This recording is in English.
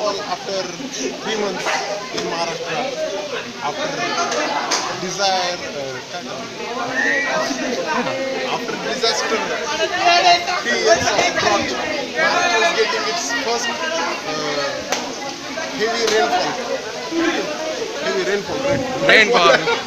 all after three months in Maharashtra after desire uh, after disaster three years of is getting its first uh, heavy rainfall heavy rainfall rainfall, rainfall.